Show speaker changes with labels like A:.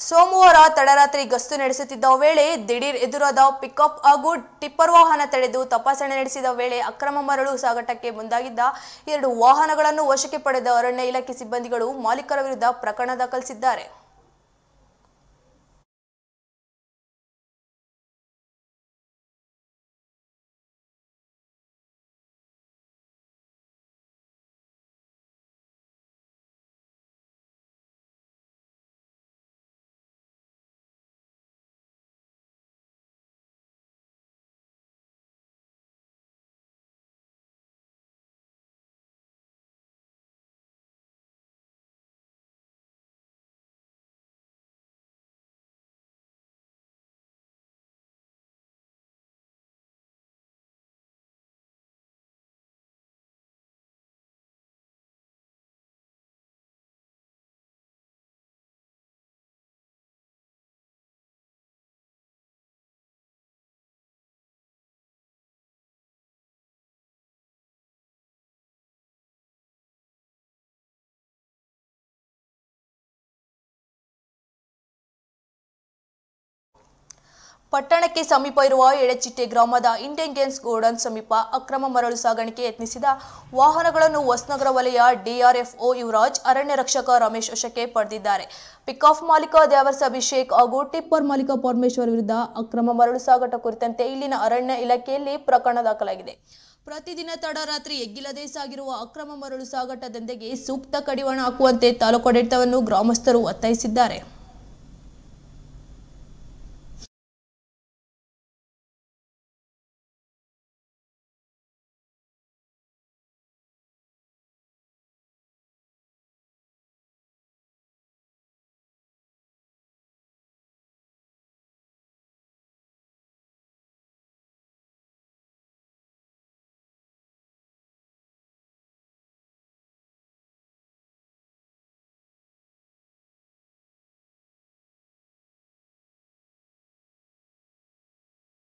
A: ಸೋಮವಾರ ತಡರಾತ್ರಿ ಗಸ್ತು ನಡೆಸುತ್ತಿದ್ದ ವೇಳೆ ದಿಢೀರ್ ಎದುರಾದ ಪಿಕಪ್ ಹಾಗೂ ಟಿಪ್ಪರ್ ವಾಹನ ತಡೆದು ತಪಾಸಣೆ ನಡೆಸಿದ ವೇಳೆ ಅಕ್ರಮ ಮರಳು ಸಾಗಾಟಕ್ಕೆ ಮುಂದಾಗಿದ್ದ ಎರಡು ವಾಹನಗಳನ್ನು ವಶಕ್ಕೆ ಪಡೆದ ಅರಣ್ಯ ಇಲಾಖೆ ಸಿಬ್ಬಂದಿಗಳು ಮಾಲೀಕರ ವಿರುದ್ಧ ಪ್ರಕರಣ ದಾಖಲಿಸಿದ್ದಾರೆ. ಪಟ್ಟಣಕ್ಕೆ ಸಮೀಪ ಇರುವ ಎಡೆಚಿಟ್ಟೆ ಗ್ರಾಮದ ಇಂಡಿಯನ್ ಗೇಮ್ಸ್ ಗೋಡನ್ ಸಮೀಪ ಅಕ್ರಮ ಮರಳು ಸಾಗಾಣಿಕೆ ಯತ್ನಿಸಿದ ವಾಹನಗಳನ್ನು ಹೊಸನಗರ ವಲಯ ಡಿಆರ್ಎಫ್ಒ ಯುವರಾಜ್, ಅರಣ್ಯ ರಕ್ಷಕ ರಮೇಶ್ ವಶಕ್ಕೆ ಪಡೆದಿದ್ದಾರೆ. ಪಿಕಾಫ್ ಮಾಲೀಕ ದೇವರ್ಸ್ ಅಭಿಷೇಕ್ ಹಾಗೂ ಟಿಪ್ಪರ್ ಮಾಲೀಕ ಪರಮೇಶ್ವರ್ ವಿರುದ್ಧ ಅಕ್ರಮ ಮರಳು ಸಾಗಾಟ ಕುರಿತಂತೆ ಇಲ್ಲಿನ ಅರಣ್ಯ ಇಲಾಖೆಯಲ್ಲಿ ಪ್ರಕರಣ ದಾಖಲಾಗಿದೆ. ಪ್ರತಿದಿನ ತಡರಾತ್ರಿ ಎಗ್ಗಿಲ್ಲದೆ ಸಾಗಿರುವ ಅಕ್ರಮ ಮರಳು ಸಾಗಾಟ ದಂಧೆಗೆ ಸೂಕ್ತ ಕಡಿವಾಣ ಹಾಕುವಂತೆ ತಾಲೂಕು ಆಡಳಿತವನ್ನು ಗ್ರಾಮಸ್ಥರು ಒತ್ತಾಯಿಸಿದ್ದಾರೆ.